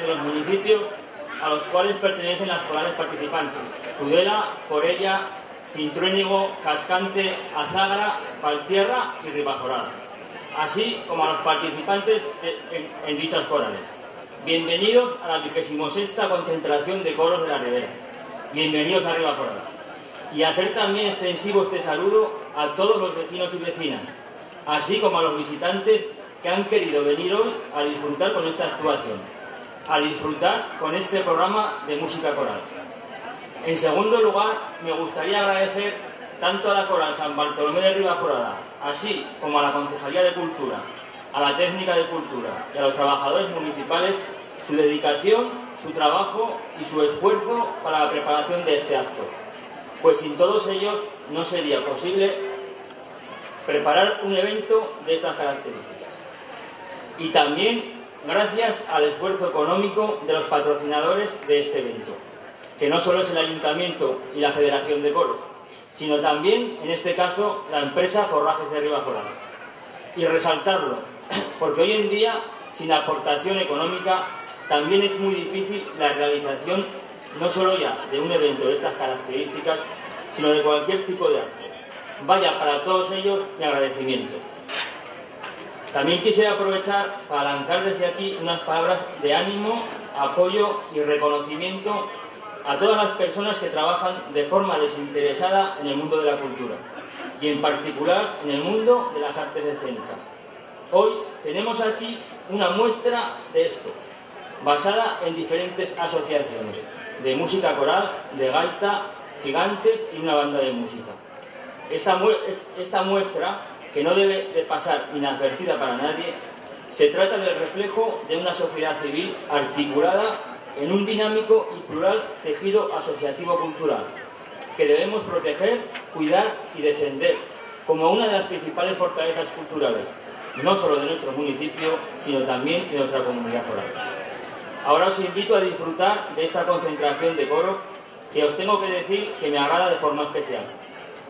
de los municipios a los cuales pertenecen las corales participantes. Tudela, Corella, Cintruénigo, Cascante, Azagra, Valtierra y Ribajorada, así como a los participantes en, dichas corales. Bienvenidos a la 26 concentración de coros de la Ribera. Bienvenidos a Ribajorada y hacer también extensivo este saludo a todos los vecinos y vecinas, así como a los visitantes que han querido venir hoy a disfrutar con esta actuación, a disfrutar con este programa de música coral. En segundo lugar, me gustaría agradecer tanto a la Coral San Bartolomé de Ribaforada, así como a la Concejalía de Cultura, a la Técnica de Cultura y a los trabajadores municipales su dedicación, su trabajo y su esfuerzo para la preparación de este acto pues sin todos ellos no sería posible preparar un evento de estas características. Y también gracias al esfuerzo económico de los patrocinadores de este evento, que no solo es el Ayuntamiento y la Federación de Coros, sino también, en este caso, la empresa Forrajes de Ribaforada. Y resaltarlo, porque hoy en día, sin aportación económica, también es muy difícil la realización no solo ya de un evento de estas características, sino de cualquier tipo de arte. Vaya para todos ellos mi agradecimiento. También quisiera aprovechar para lanzar desde aquí unas palabras de ánimo, apoyo y reconocimiento a todas las personas que trabajan de forma desinteresada en el mundo de la cultura y en particular en el mundo de las artes escénicas. Hoy tenemos aquí una muestra de esto, basada en diferentes asociaciones de música coral, de gaita, gigantes y una banda de música. Esta, esta muestra, que no debe de pasar inadvertida para nadie, se trata del reflejo de una sociedad civil articulada en un dinámico y plural tejido asociativo cultural, que debemos proteger, cuidar y defender como una de las principales fortalezas culturales, no solo de nuestro municipio, sino también de nuestra comunidad foral. Ahora os invito a disfrutar de esta concentración de coros que os tengo que decir que me agrada de forma especial.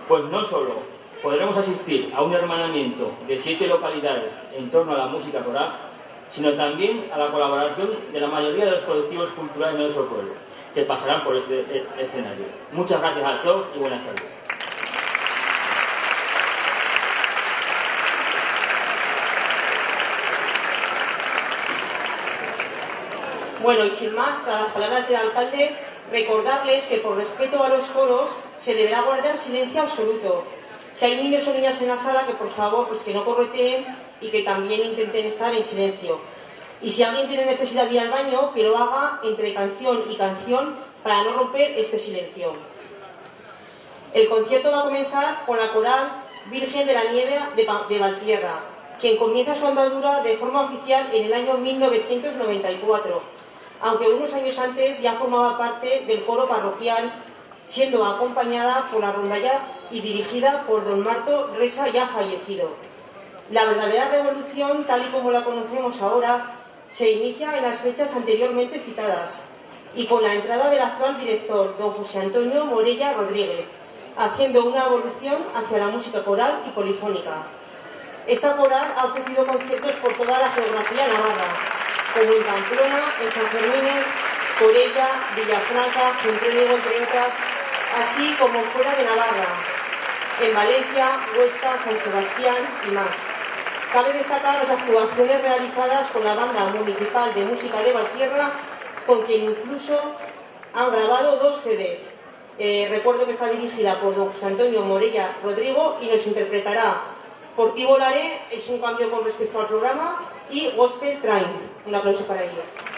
Pues no solo podremos asistir a un hermanamiento de siete localidades en torno a la música coral, sino también a la colaboración de la mayoría de los colectivos culturales de nuestro pueblo, que pasarán por este eh, escenario. Muchas gracias a todos y buenas tardes. Bueno, y sin más, para las palabras del alcalde, recordarles que por respeto a los coros se deberá guardar silencio absoluto. Si hay niños o niñas en la sala, que por favor pues que no correteen y que también intenten estar en silencio. Y si alguien tiene necesidad de ir al baño, que lo haga entre canción y canción para no romper este silencio. El concierto va a comenzar con la coral Virgen de la Nieve de, Valtierra, quien comienza su andadura de forma oficial en el año 1994 aunque unos años antes ya formaba parte del coro parroquial, siendo acompañada por la rondalla y dirigida por don Marto Reza, ya fallecido. La verdadera revolución, tal y como la conocemos ahora, se inicia en las fechas anteriormente citadas y con la entrada del actual director, don José Antonio Morella Rodríguez, haciendo una evolución hacia la música coral y polifónica. Esta coral ha ofrecido conciertos por toda la geografía navarra, como en Pamplona, en San Fermines, Corella, Villafranca, Centrénigo, entre otras, así como fuera de Navarra, en Valencia, Huesca, San Sebastián y más. Cabe destacar las actuaciones realizadas con la Banda Municipal de Música de Valtierra, con quien incluso han grabado dos CDs. Eh, recuerdo que está dirigida por don José Antonio Morella Rodrigo y nos interpretará Por ti volaré, es un cambio con respecto al programa, y Gospel Train. Un aplauso para ellos.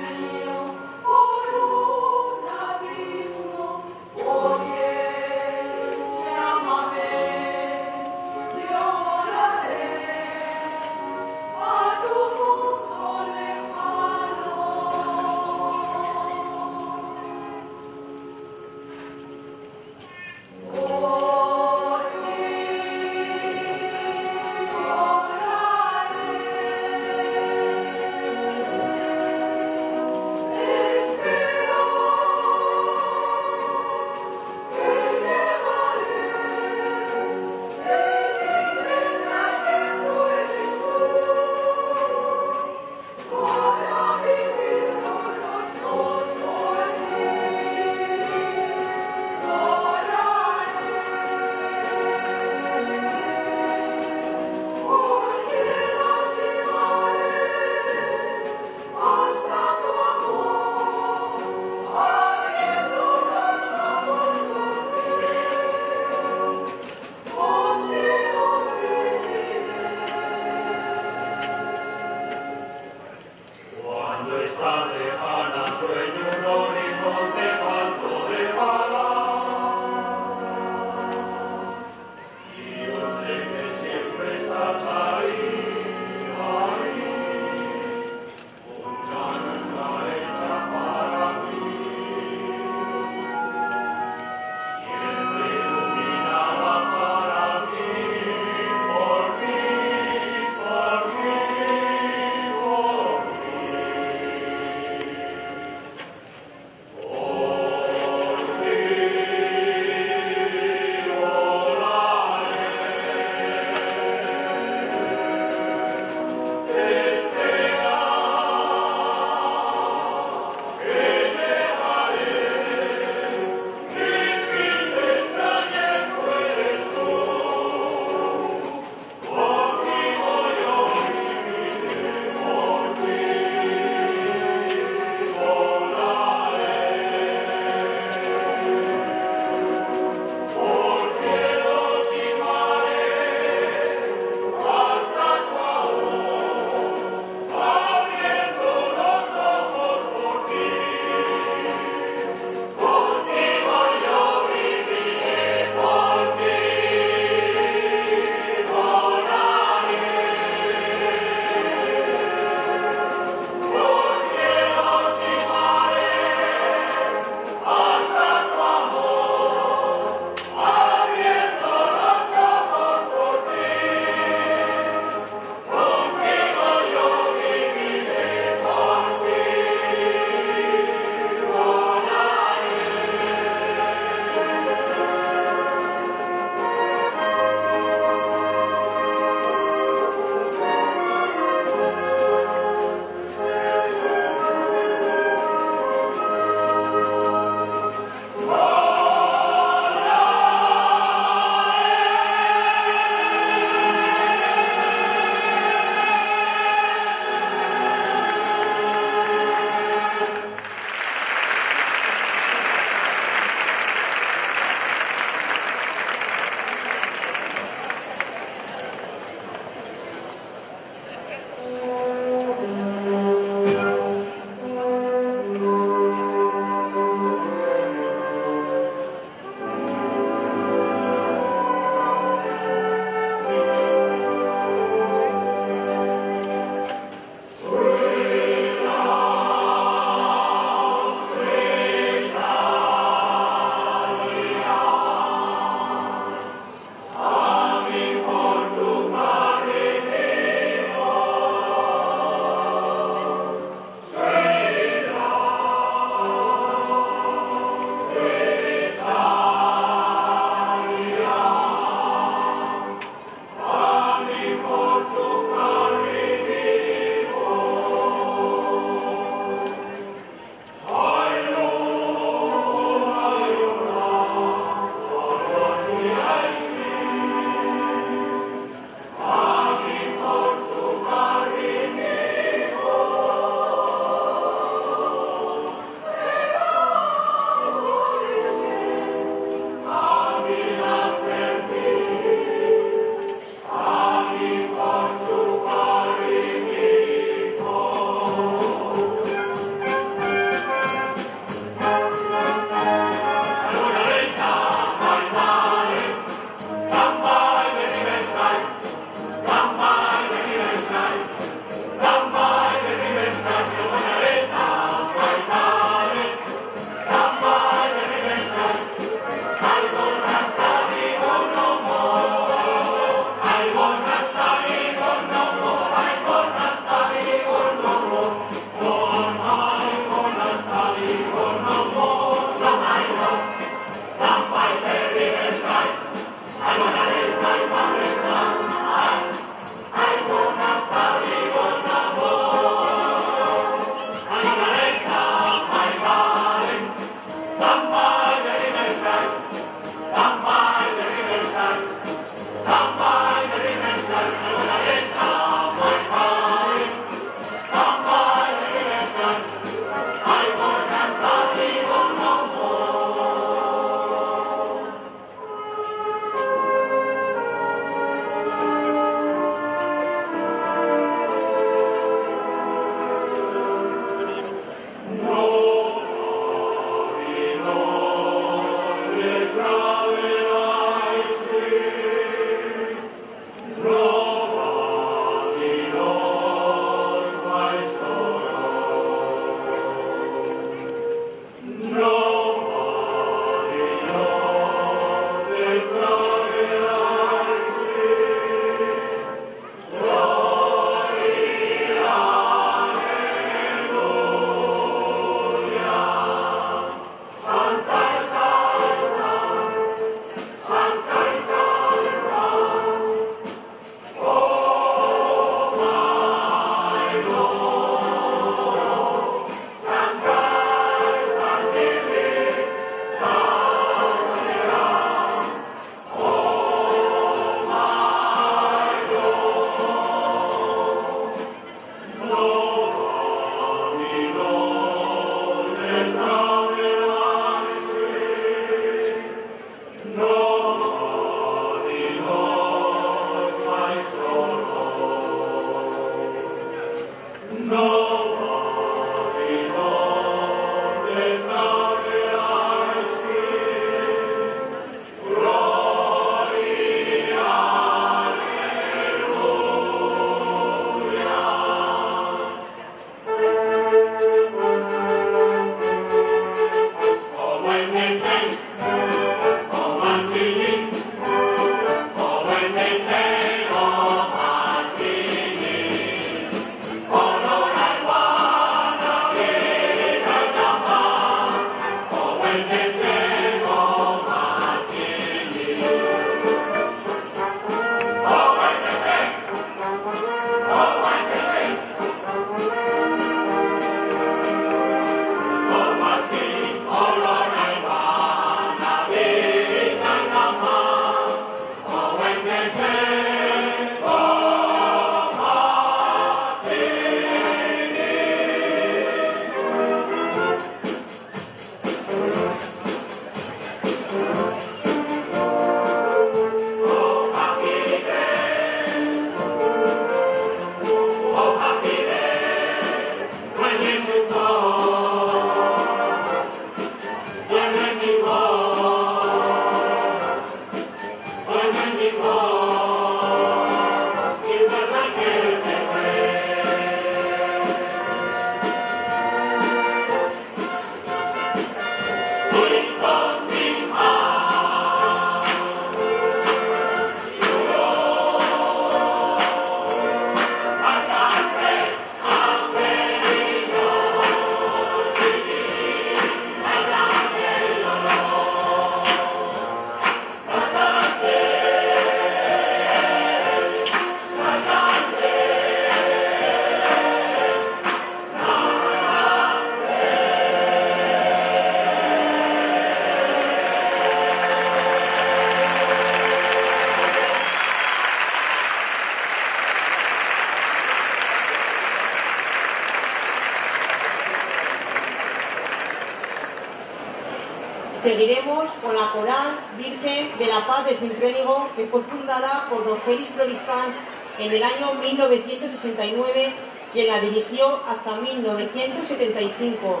Félix Floristán en el año 1969, quien la dirigió hasta 1975,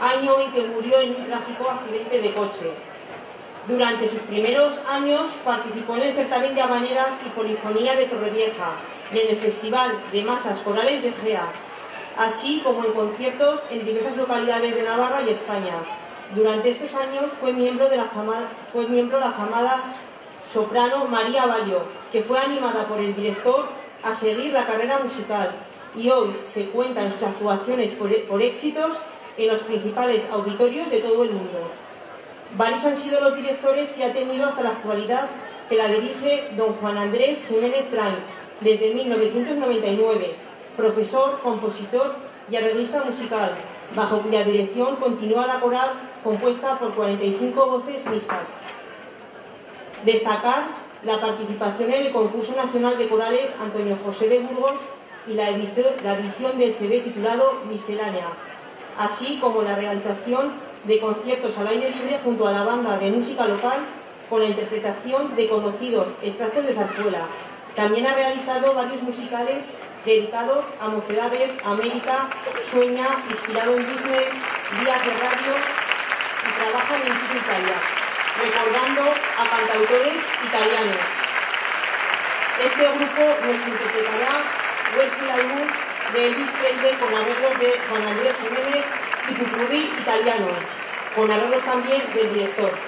año en que murió en un trágico accidente de coche. Durante sus primeros años participó en el certamen de habaneras y polifonía de Torrevieja y en el Festival de Masas Corales de Gea, así como en conciertos en diversas localidades de Navarra y España. Durante estos años fue miembro de la famada, fue miembro de la famada soprano María Bayo, que fue animada por el director a seguir la carrera musical y hoy se cuenta en sus actuaciones por, por éxitos en los principales auditorios de todo el mundo. Varios han sido los directores que ha tenido hasta la actualidad que la dirige don Juan Andrés Jiménez Train desde 1999, profesor, compositor y arreglista musical, bajo cuya dirección continúa la coral compuesta por 45 voces mixtas. Destacar la participación en el concurso nacional de corales Antonio José de Burgos y la edición, del CD titulado Miscelánea, así como la realización de conciertos al aire libre junto a la banda de música local con la interpretación de conocidos extractos de zarzuela. También ha realizado varios musicales dedicados a mocedades, América, Sueña, inspirado en Disney, Días de Radio y trabaja en el Italia, recordando a cantautores italianos. Este grupo nos interpretará Working Alone de Elvis Presley con arreglos de Juan Andrés Jiménez y Pupurri italiano, con arreglos también del director.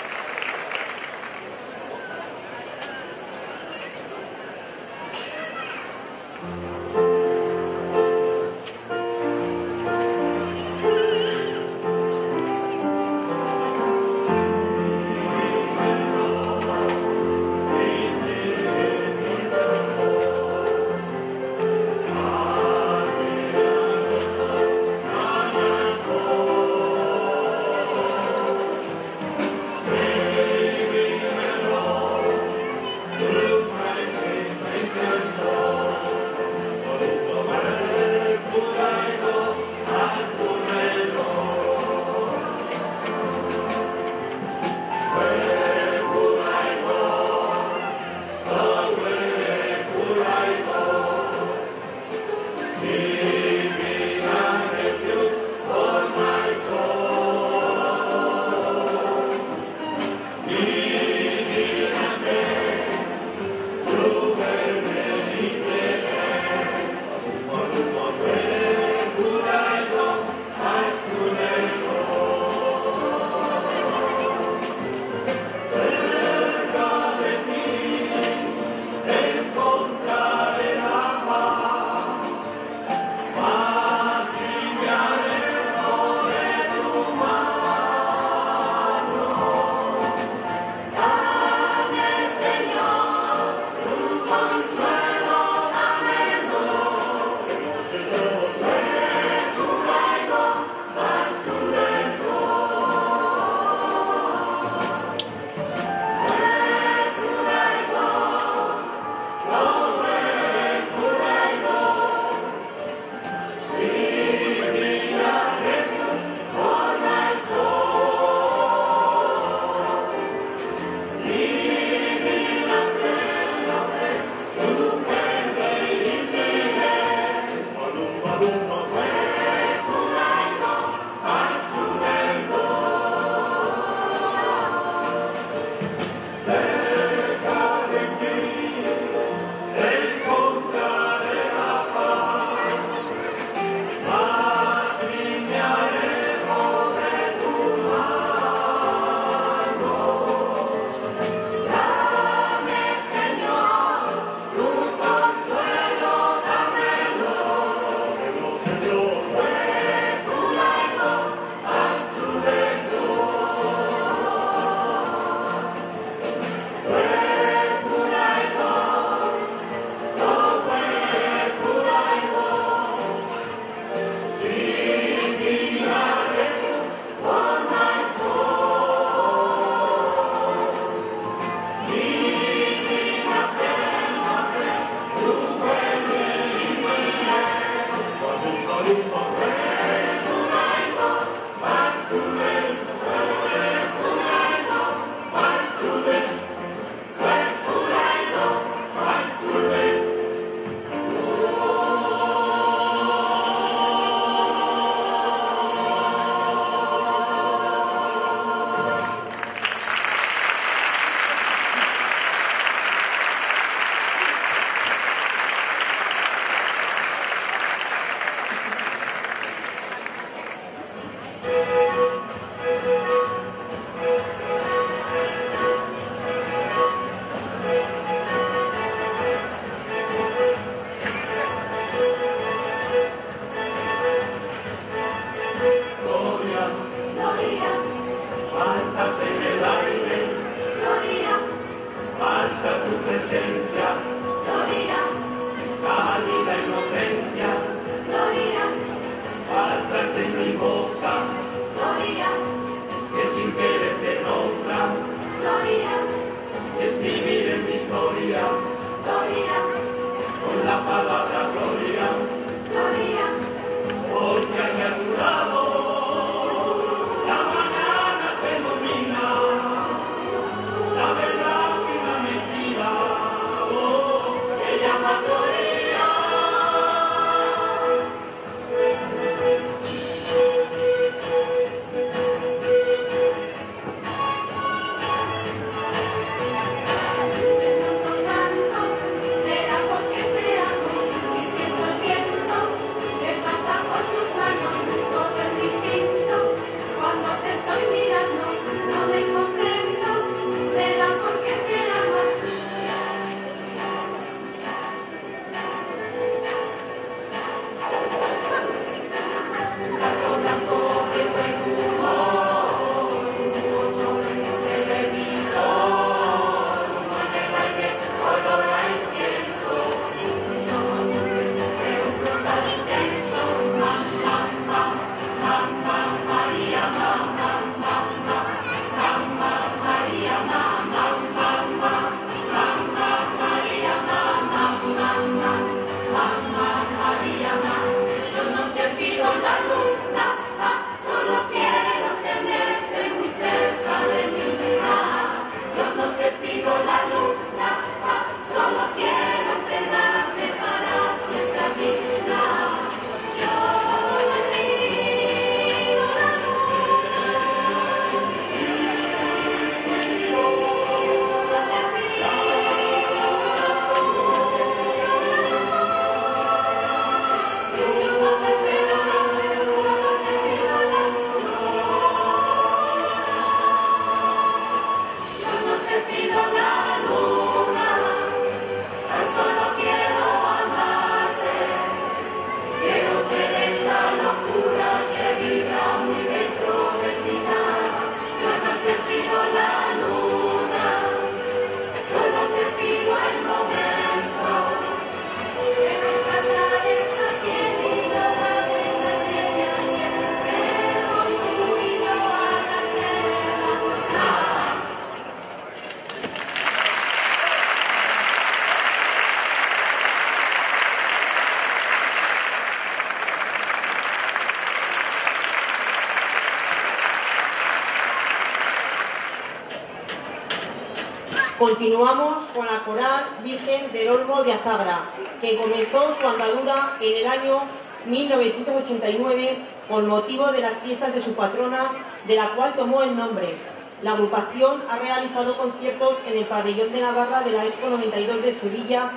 Continuamos con la coral Virgen del Olmo de Azabra, que comenzó su andadura en el año 1989 con motivo de las fiestas de su patrona, de la cual tomó el nombre. La agrupación ha realizado conciertos en el pabellón de Navarra de la Expo 92 de Sevilla,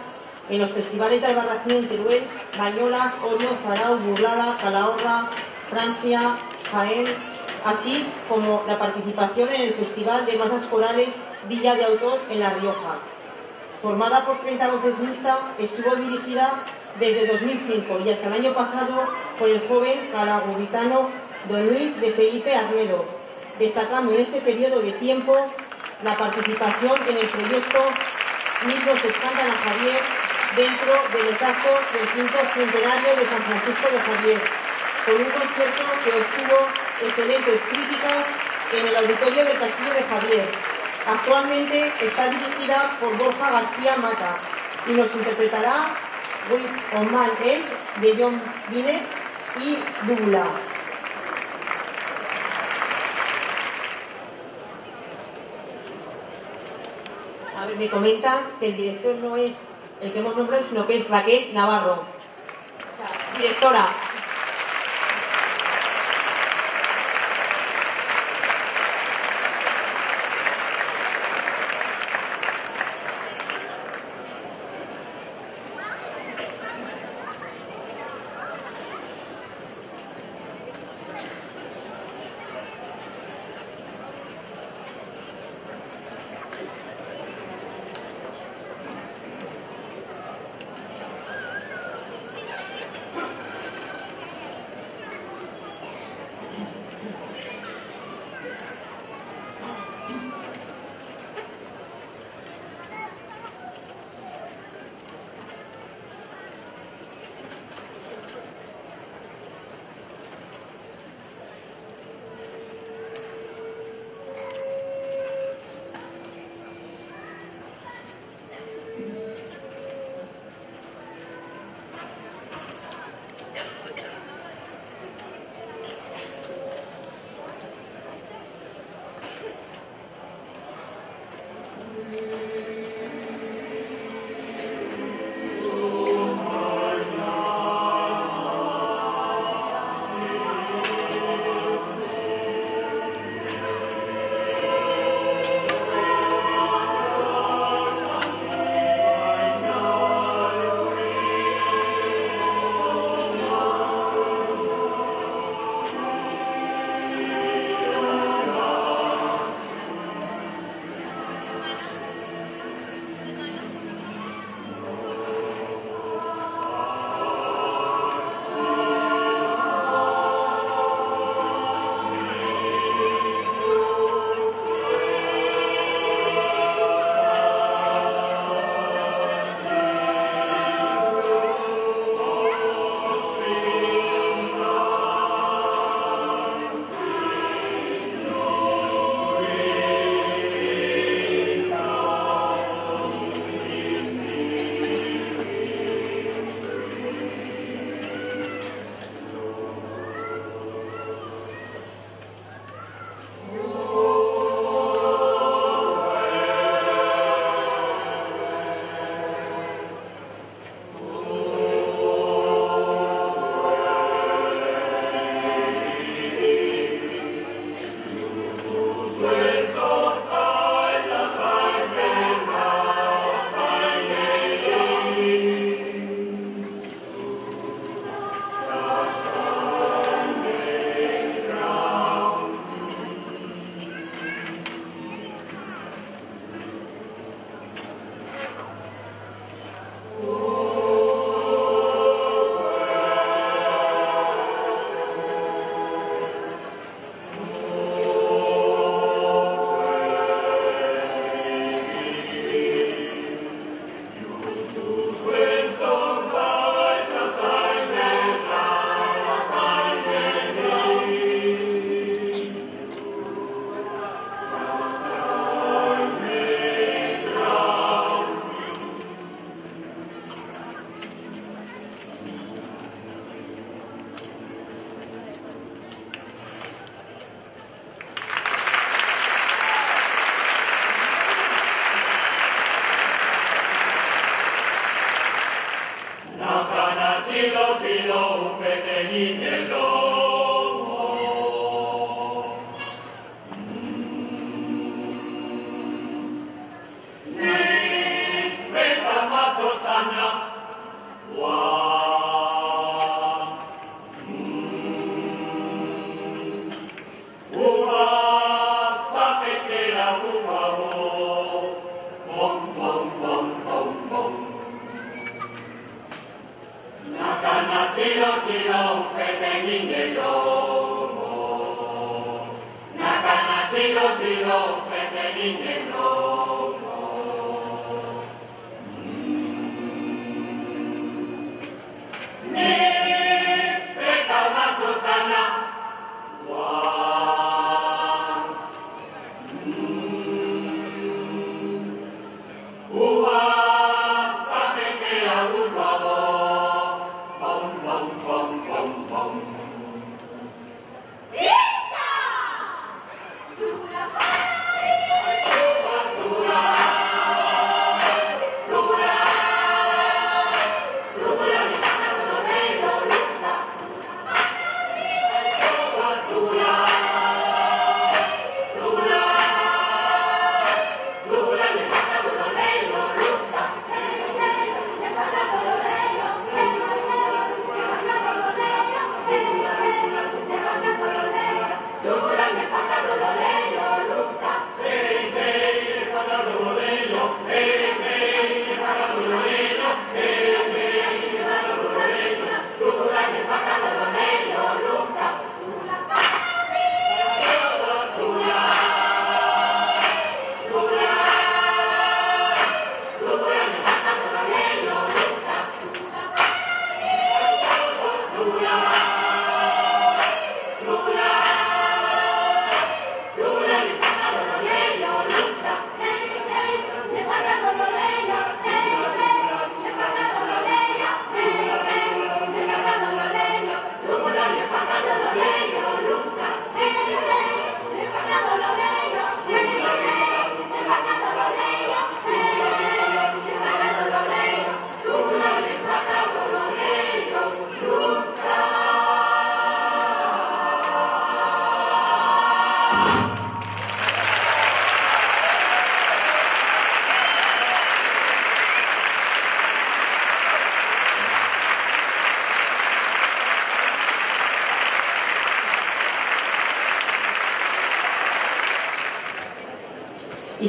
en los festivales de Albarracín, Teruel, Bañolas, Orio, Zarao, Burlada, Calahorra, Francia, Jaén, así como la participación en el Festival de Masas Corales Villa de Autor en La Rioja. Formada por 30 voces mixtas, estuvo dirigida desde 2005 y hasta el año pasado por el joven calagurritano Don Luis de Felipe Arnedo, destacando en este periodo de tiempo la participación en el proyecto Libros de Escándalo Javier dentro del caso del quinto centenario de San Francisco de Javier, con un concierto que obtuvo excelentes críticas en el auditorio del Castillo de Javier. Actualmente está dirigida por Borja García Mata y nos interpretará With On de John Binet y Búbula. A ver, me comentan que el director no es el que hemos nombrado, sino que es Raquel Navarro. O sea, directora. Y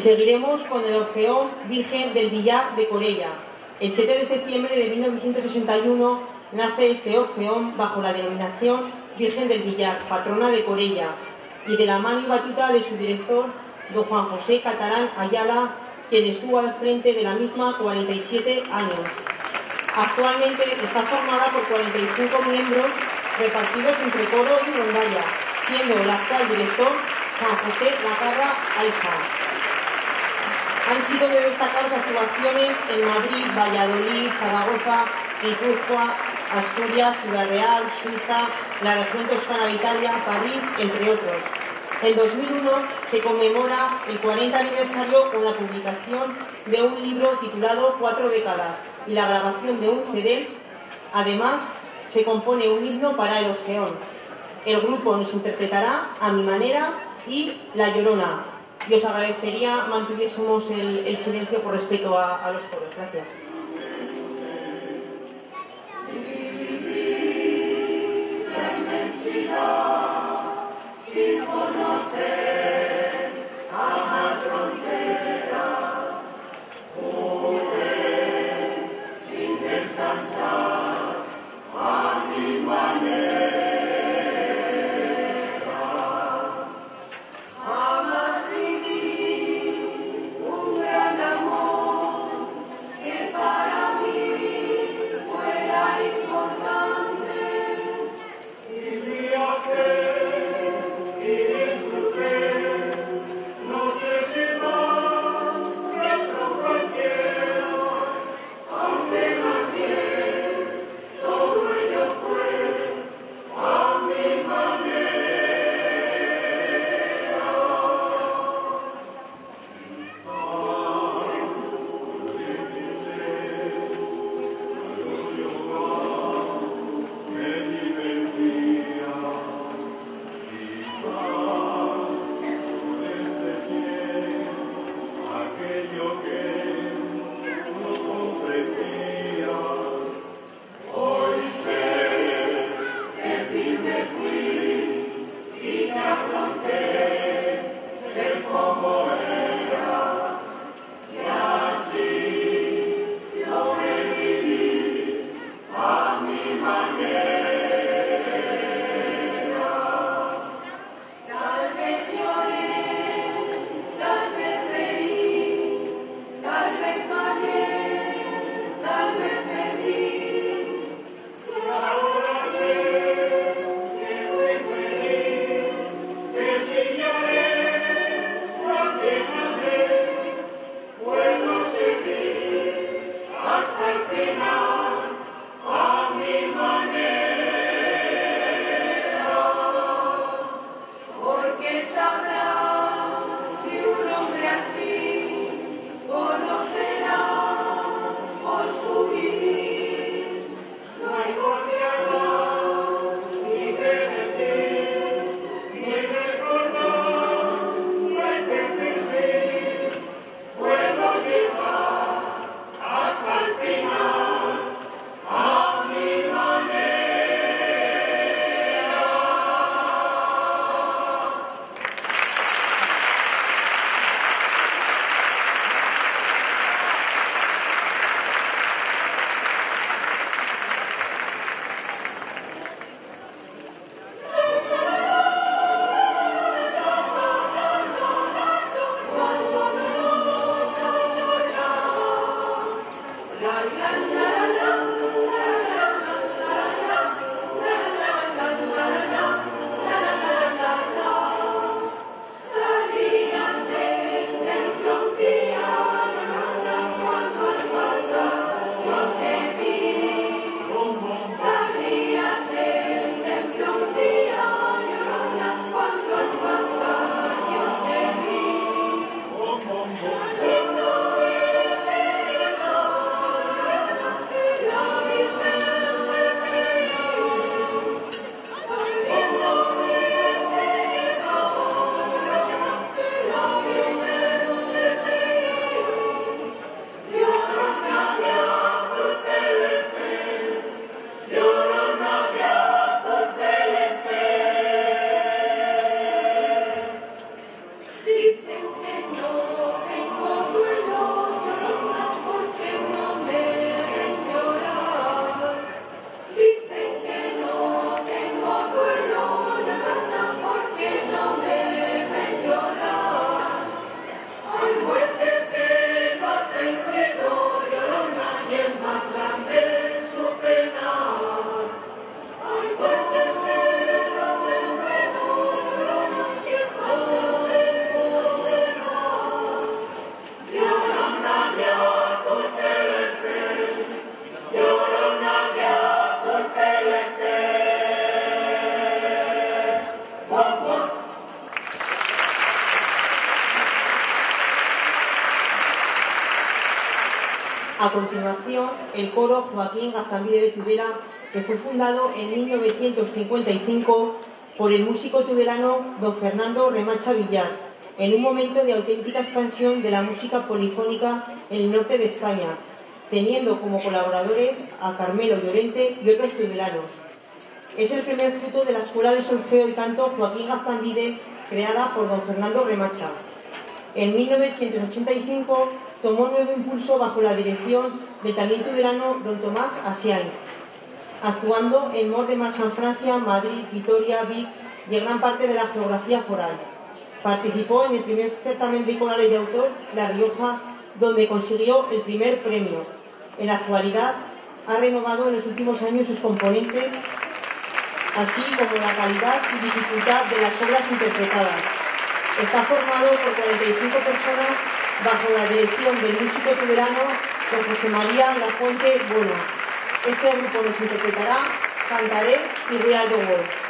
seguiremos con el Orfeón Virgen del Villar de Corella. El 7 de septiembre de 1961 nace este Orfeón bajo la denominación Virgen del Villar, patrona de Corella, y de la mano y batuta de su director, don Juan José Catalán Ayala, quien estuvo al frente de la misma 47 años. Actualmente está formada por 45 miembros repartidos entre coro y rondalla, siendo el actual director Juan José Lacarra Aiza. Han sido de destacar actuaciones en Madrid, Valladolid, Zaragoza, Guipúzcoa, Asturias, Ciudad Real, Suiza, la región toscana de Italia, París, entre otros. En 2001 se conmemora el 40 aniversario con la publicación de un libro titulado Cuatro décadas y la grabación de un CD. Además, se compone un himno para el Orfeón. El grupo nos interpretará a mi manera y La Llorona. Y os agradecería mantuviésemos el, silencio por respeto a, los coros. Gracias. El coro Joaquín Gazambide de Tudela, que fue fundado en 1955 por el músico tudelano don Fernando Remacha Villar, en un momento de auténtica expansión de la música polifónica en el norte de España, teniendo como colaboradores a Carmelo Llorente y otros tudelanos. Es el primer fruto de la Escuela de Solfeo y Canto Joaquín Gazambide, creada por don Fernando Remacha. En 1985 tomó nuevo impulso bajo la dirección del también tudelano don Tomás Asiain, actuando en Mort de Marsan, Francia, Madrid, Vitoria, Vic y en gran parte de la geografía foral. Participó en el primer certamen de corales de autor, La Rioja, donde consiguió el primer premio. En la actualidad ha renovado en los últimos años sus componentes, así como la calidad y dificultad de las obras interpretadas. Está formado por 45 personas bajo la dirección del músico tuberano José María La Fuente Bueno. Este grupo nos interpretará Cantaré y Real de World.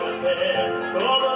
volver, todo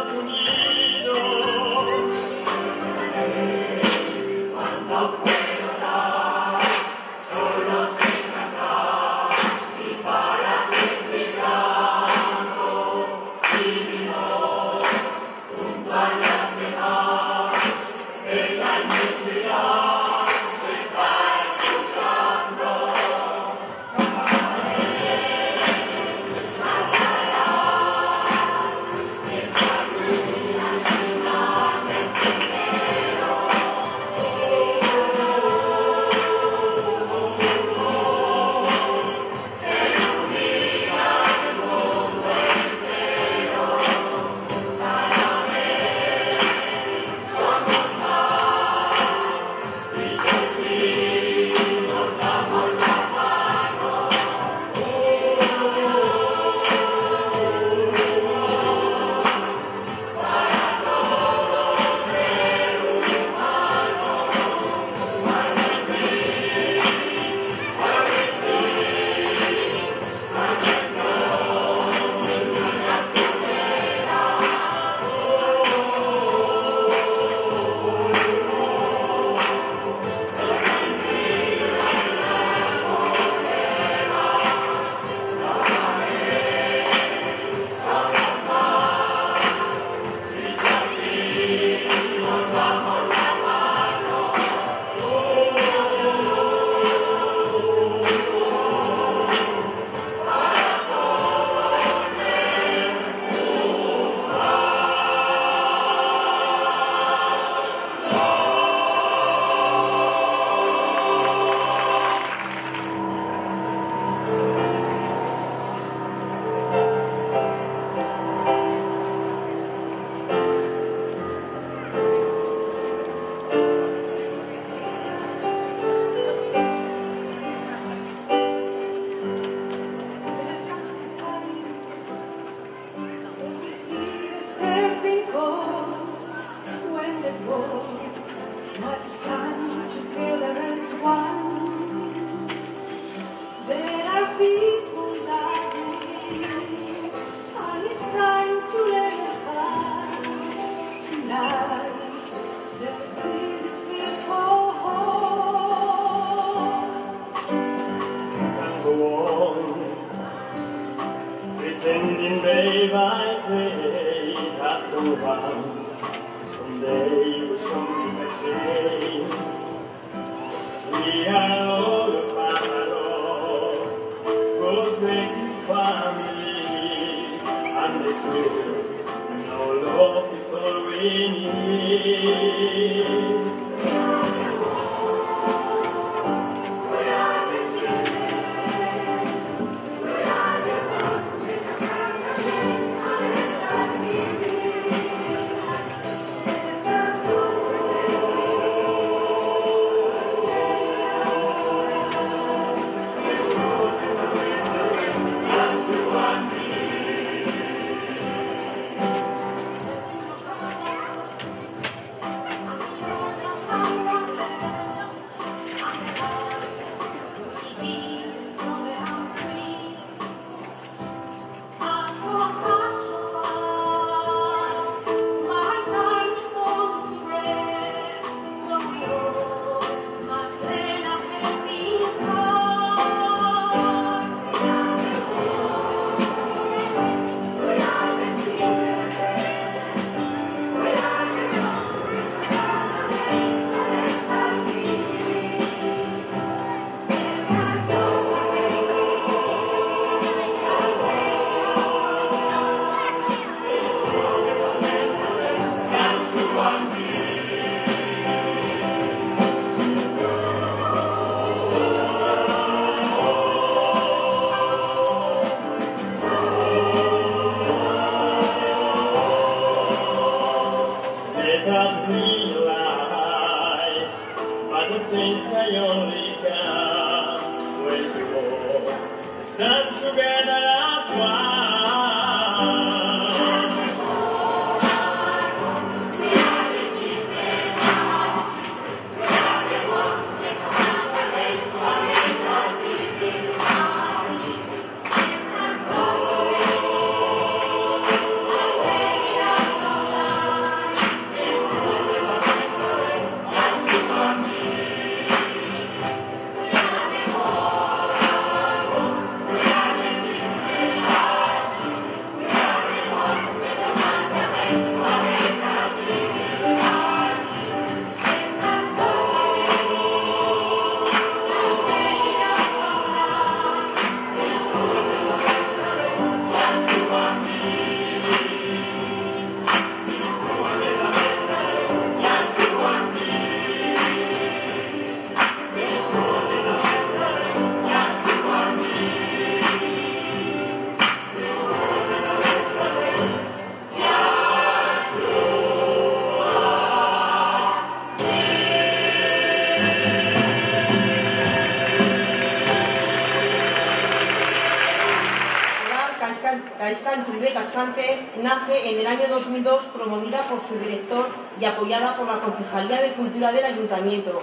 En el año 2002 promovida por su director y apoyada por la Concejalía de Cultura del Ayuntamiento.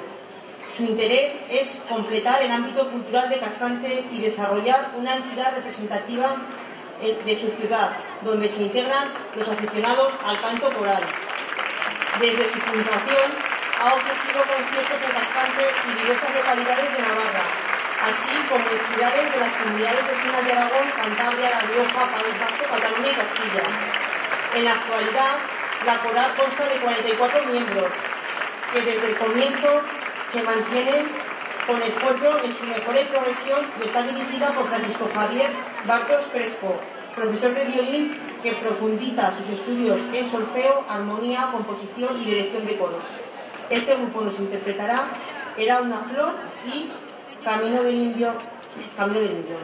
Su interés es completar el ámbito cultural de Cascante y desarrollar una entidad representativa eh, de su ciudad, donde se integran los aficionados al canto coral. Desde su fundación ha ofrecido conciertos en Cascante y diversas localidades de Navarra, así como en ciudades de las comunidades vecinas de Aragón, Cantabria, La Rioja, País Vasco, Cataluña y Castilla. En la actualidad, la coral consta de 44 miembros, que desde el comienzo se mantienen con esfuerzo en su mejora y progresión y está dirigida por Francisco Javier Bartos Crespo, profesor de violín que profundiza sus estudios en solfeo, armonía, composición y dirección de coros. Este grupo nos interpretará Era una flor y Camino del Indio. Camino del Indio.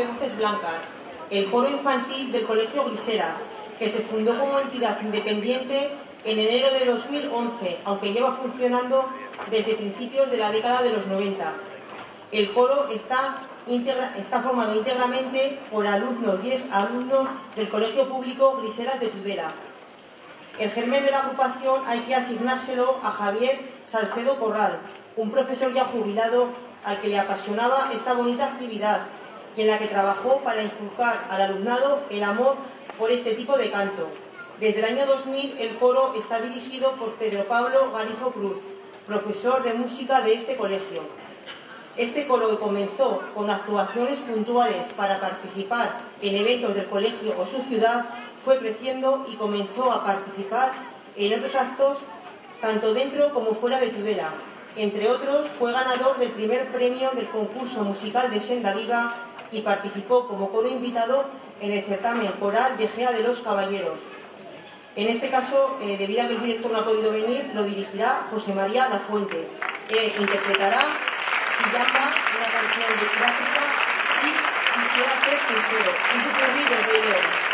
De voces blancas, el coro infantil del Colegio Griseras, que se fundó como entidad independiente en enero de 2011, aunque lleva funcionando desde principios de la década de los 90. El coro está, está formado íntegramente por alumnos y alumnos del Colegio Público Griseras de Tudela. El germen de la agrupación hay que asignárselo a Javier Salcedo Corral, un profesor ya jubilado al que le apasionaba esta bonita actividad y en la que trabajó para inculcar al alumnado el amor por este tipo de canto. Desde el año 2000 el coro está dirigido por Pedro Pablo Galijo Cruz, profesor de música de este colegio. Este coro que comenzó con actuaciones puntuales para participar en eventos del colegio o su ciudad fue creciendo y comenzó a participar en otros actos tanto dentro como fuera de Tudela. Entre otros, fue ganador del primer premio del concurso musical de Senda Viva y participó como coro invitado en el certamen coral de Gea de los Caballeros. En este caso, eh, debido a que el director no ha podido venir, lo dirigirá José María Lafuente. Eh, interpretará Sillamba, una canción de y Quisiera ser sincero, un popurrí del Rey León.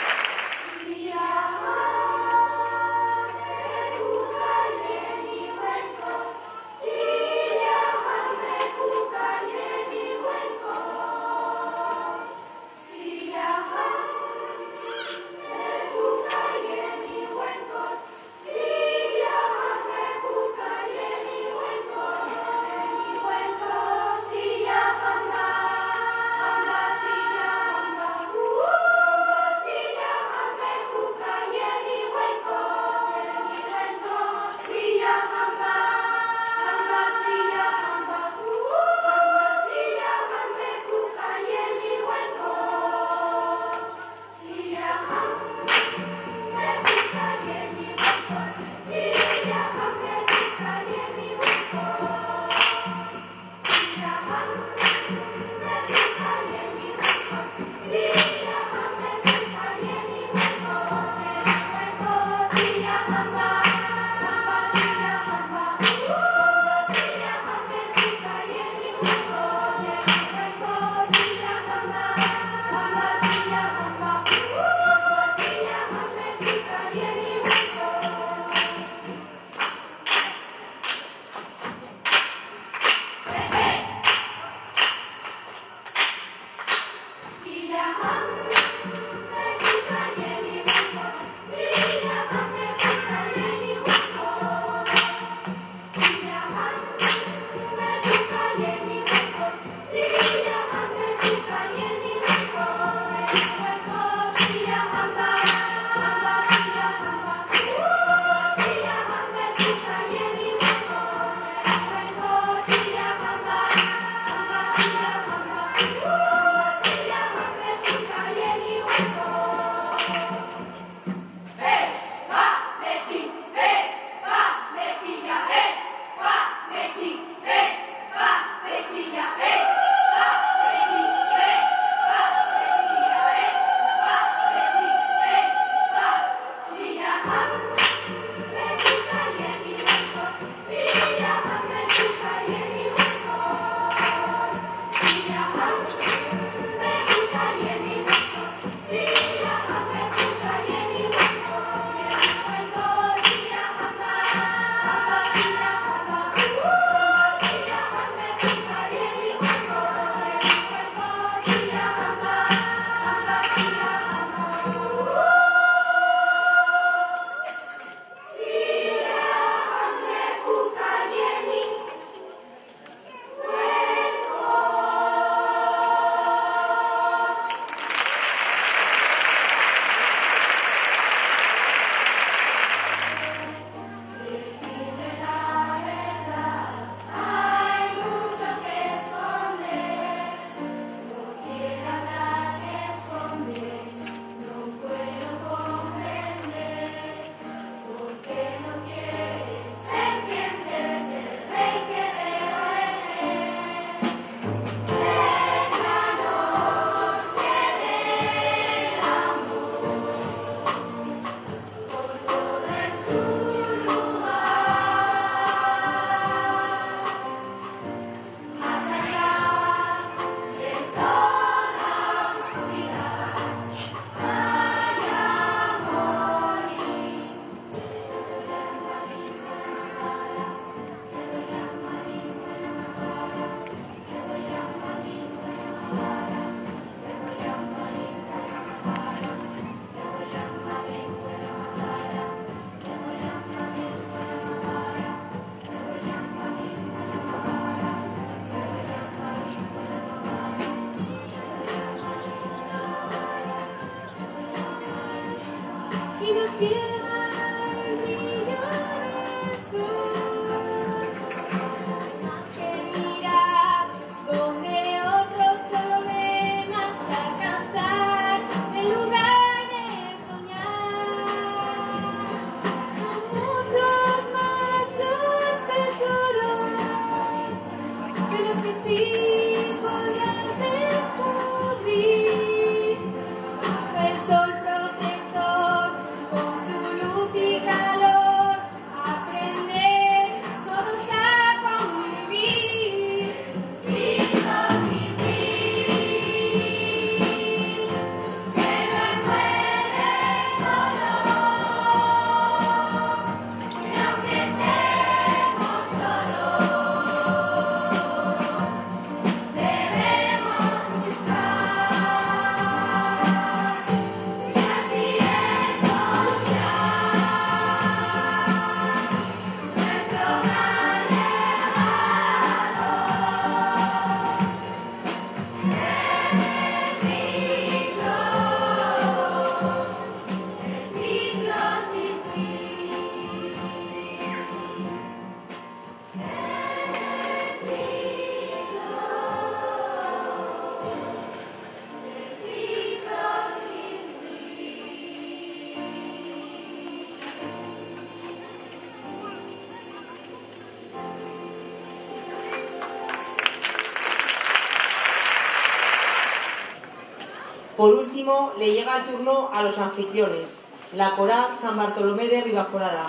Le llega el turno a los anfitriones, la coral San Bartolomé de Ribaforada.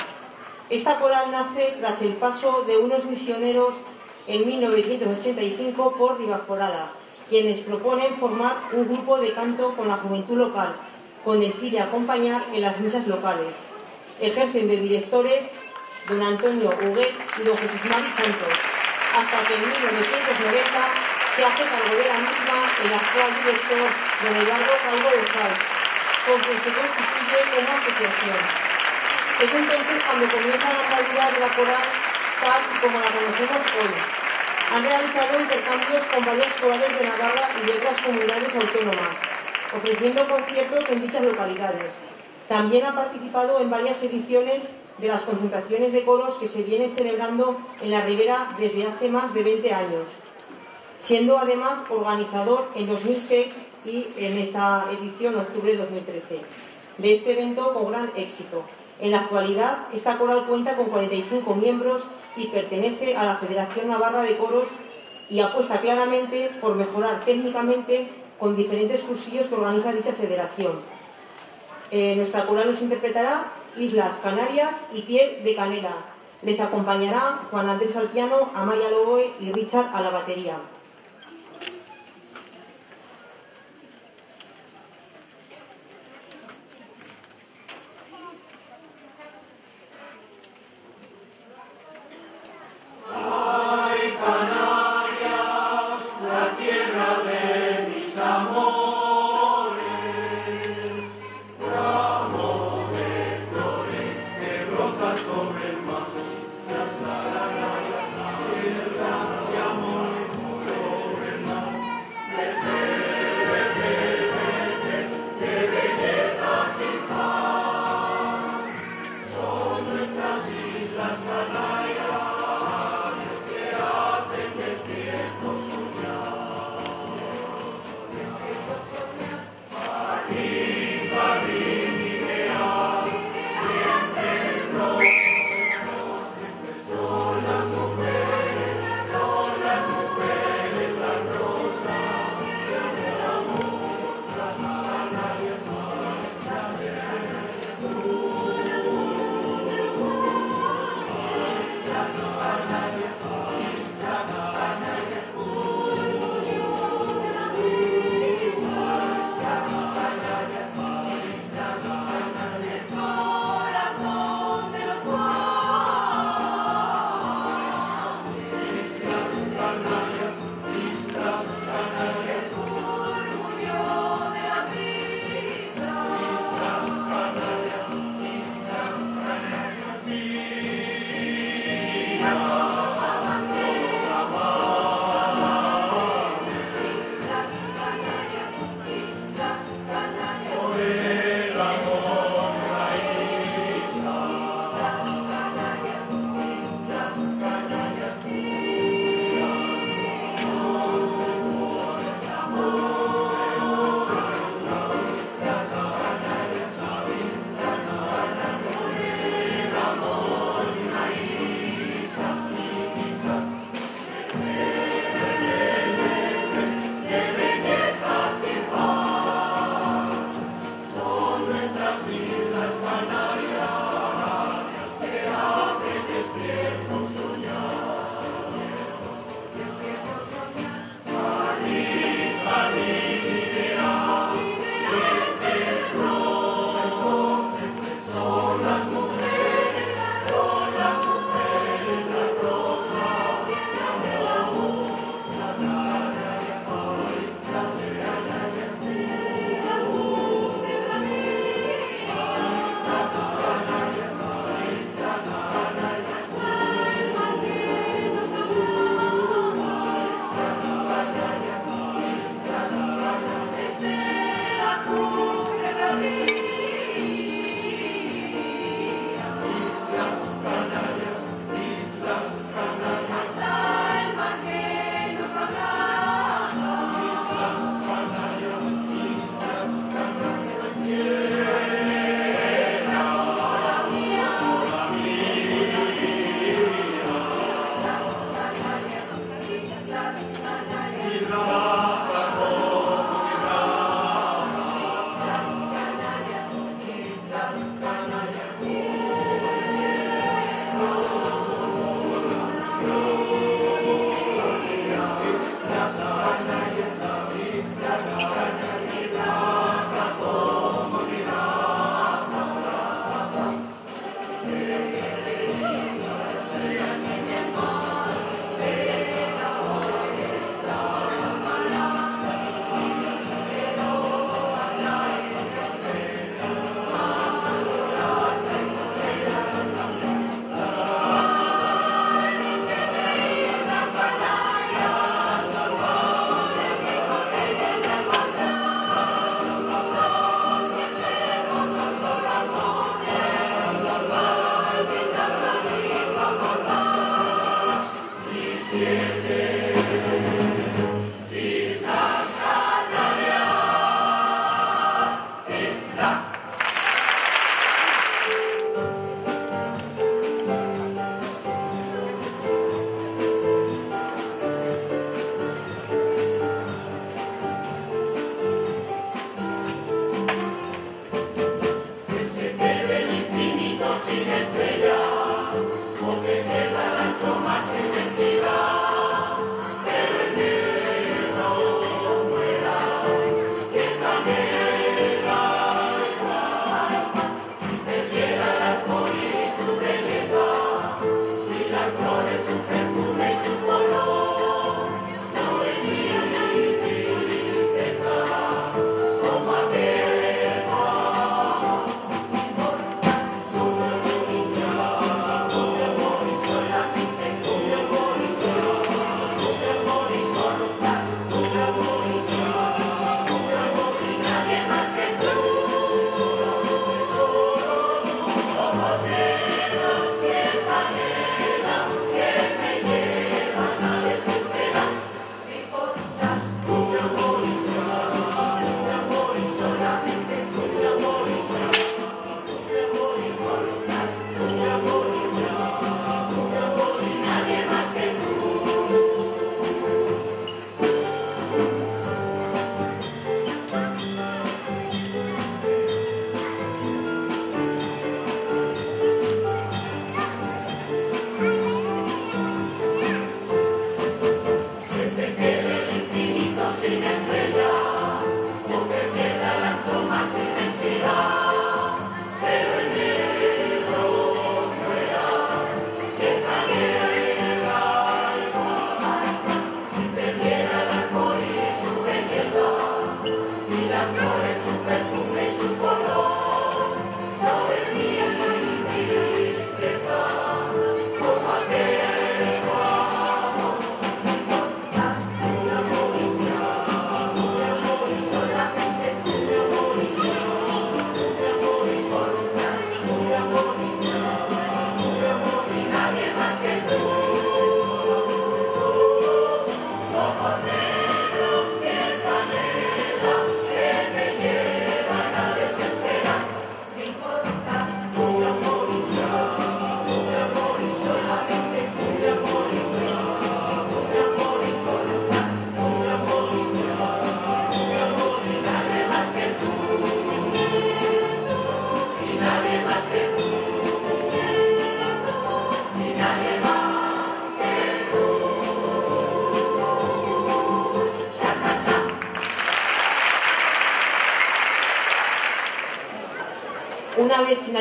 Esta coral nace tras el paso de unos misioneros en 1985 por Ribaforada, quienes proponen formar un grupo de canto con la juventud local, con el fin de acompañar en las misas locales. Ejercen de directores don Antonio Huguet y don Jesús Mari Santos, hasta que en 1990 se hace cargo de la misma el actual director don Eduardo Calvo de Sal, con quien se constituye como asociación. Es entonces cuando comienza la andadura de la coral tal como la conocemos hoy. Han realizado intercambios con varias corales de Navarra y de otras comunidades autónomas, ofreciendo conciertos en dichas localidades. También ha participado en varias ediciones de las concentraciones de coros que se vienen celebrando en la Ribera desde hace más de 20 años, siendo además organizador en 2006 y en esta edición, octubre de 2013, de este evento con gran éxito. En la actualidad, esta coral cuenta con 45 miembros y pertenece a la Federación Navarra de Coros y apuesta claramente por mejorar técnicamente con diferentes cursillos que organiza dicha federación. Eh, nuestra coral nos interpretará Islas Canarias y Piel de Canela. Les acompañará Juan Andrés al piano, Amaya Loboe y Richard a la batería.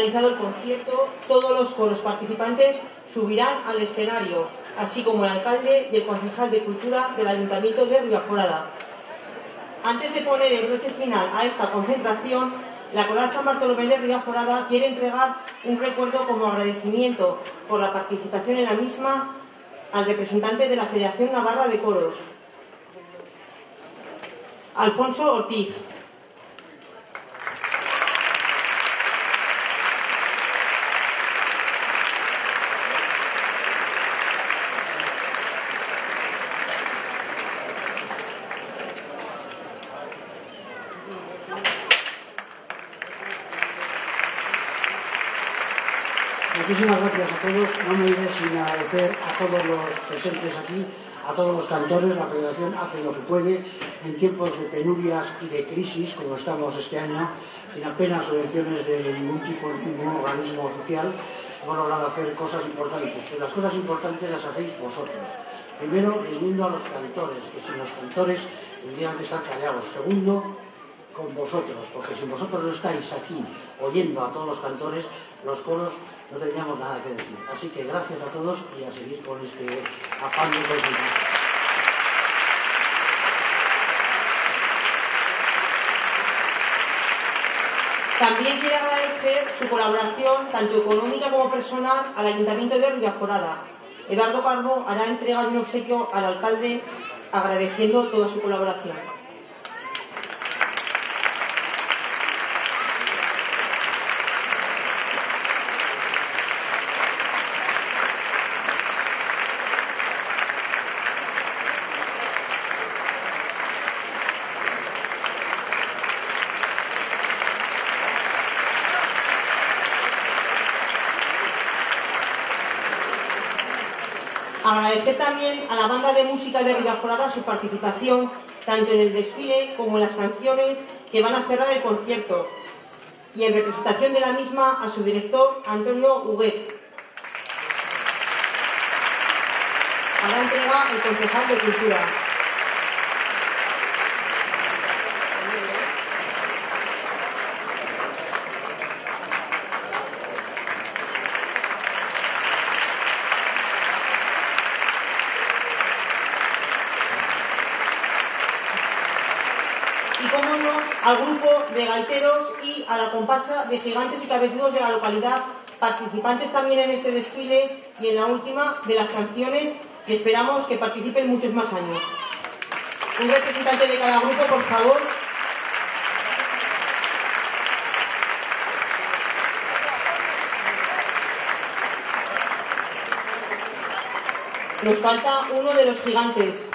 Finalizado el concierto, todos los coros participantes subirán al escenario, así como el alcalde y el concejal de Cultura del Ayuntamiento de Ribaforada. Antes de poner el broche final a esta concentración, la Coral San Bartolomé de Ribaforada quiere entregar un recuerdo como agradecimiento por la participación en la misma al representante de la Federación Navarra de Coros, Alfonso Ortiz. A todos. No me iré sin agradecer a todos los presentes aquí, a todos los cantores. La Federación hace lo que puede en tiempos de penurias y de crisis, como estamos este año, sin apenas subvenciones de ningún tipo, ningún organismo oficial. Hemos logrado hacer cosas importantes. Las cosas importantes las hacéis vosotros. Primero, viniendo a los cantores, que sin los cantores tendrían que estar callados. Segundo, con vosotros, porque si vosotros no estáis aquí oyendo a todos los cantores, los coros no tendríamos nada que decir. Así que gracias a todos y a seguir con este afán de consulta. También quiere agradecer su colaboración, tanto económica como personal, al Ayuntamiento de Ribaforada. Eduardo Carbo hará entrega de un obsequio al alcalde agradeciendo toda su colaboración. También a la banda de música de Ribaforada su participación tanto en el desfile como en las canciones que van a cerrar el concierto y en representación de la misma a su director Antonio Huguet. Hará entrega el concejal de Cultura. y, como no, al grupo de gaiteros y a la comparsa de gigantes y cabezudos de la localidad, participantes también en este desfile y en la última de las canciones y esperamos que participen muchos más años. Un representante de cada grupo, por favor. Nos falta uno de los gigantes.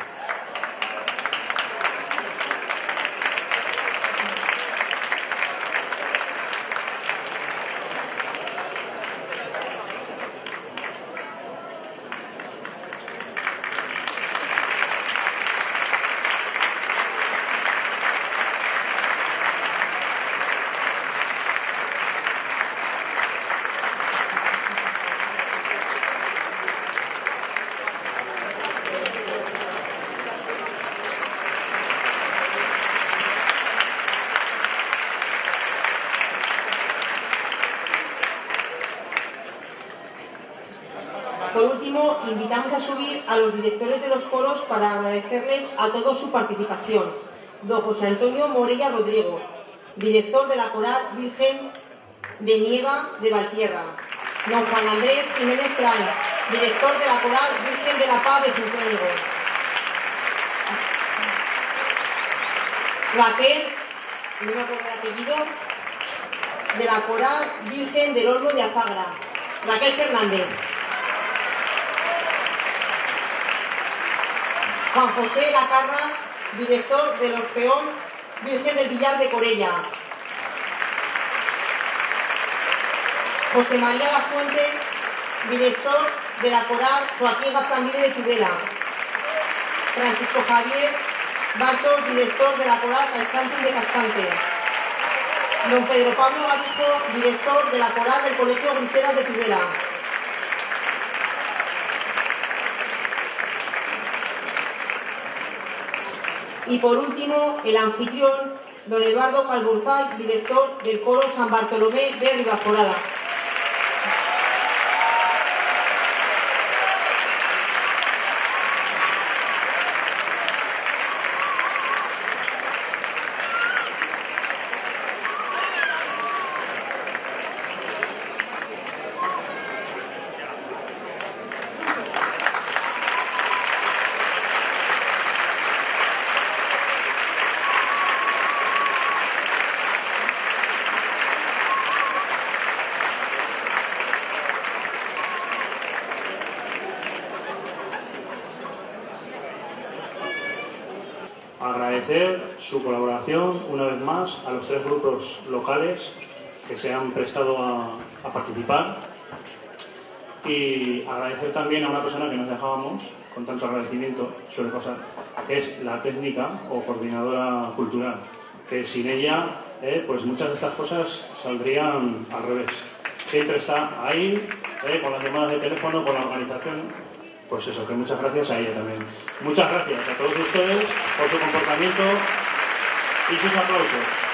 Por último, a subir a los directores de los coros para agradecerles a todos su participación. don José Antonio Morella Rodrigo, director de la Coral Virgen de Nieva de Valtierra, don Juan Andrés Jiménez Train, director de la Coral Virgen de la Paz de Cintrónigo, Raquel, no me acuerdo el apellido, de la Coral Virgen del Olmo de Alfagra, Raquel Fernández. Juan José Lacarra, director del Orfeón Virgen del Villar de Corella. José María Lafuente, director de la coral Joaquín Gaztambide de Tudela. Francisco Javier Bartos, director de la coral Cascantum de Cascante. Don Pedro Pablo Galijo, director de la coral del Colegio Griseras de Tudela. Y por último, el anfitrión, don Eduardo Calburzay, director del coro San Bartolomé de Ribaforada. Agradecer su colaboración una vez más a los tres grupos locales que se han prestado a, participar y agradecer también a una persona que nos dejábamos con tanto agradecimiento suele pasar, que es la técnica o coordinadora cultural, que sin ella eh, pues muchas de estas cosas saldrían al revés. Siempre está ahí, eh, con las llamadas de teléfono, con la organización, pues eso, que muchas gracias a ella también. Muchas gracias a todos ustedes por su comportamiento y sus aplausos.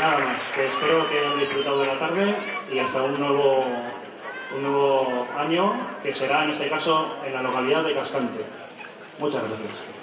Nada más, que espero que hayan disfrutado de la tarde y hasta un nuevo, un nuevo año que será en este caso en la localidad de Cascante. Muchas gracias.